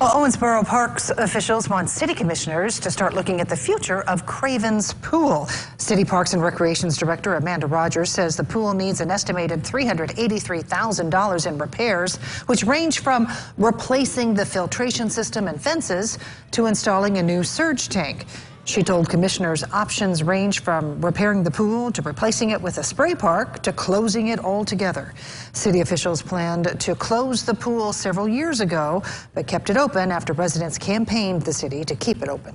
Well, Owensboro Parks officials want city commissioners to start looking at the future of Cravens Pool. City Parks and Recreations Director Amanda Rogers says the pool needs an estimated $383,000 in repairs, which range from replacing the filtration system and fences to installing a new surge tank. She told commissioners options range from repairing the pool to replacing it with a spray park to closing it altogether. City officials planned to close the pool several years ago, but kept it open after residents campaigned the city to keep it open.